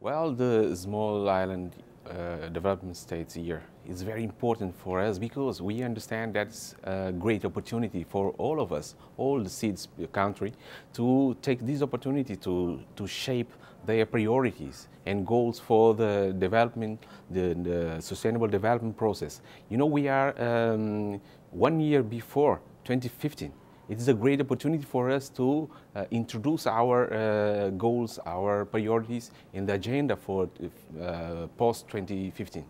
Well, the small island uh, development states here is very important for us because we understand that's a great opportunity for all of us, all the SIDS country, to take this opportunity to, to shape their priorities and goals for the development, the, the sustainable development process. You know, we are um, one year before 2015 it is a great opportunity for us to uh, introduce our uh, goals, our priorities in the agenda for uh, post-2015.